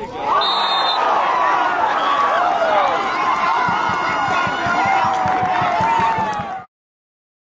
There you.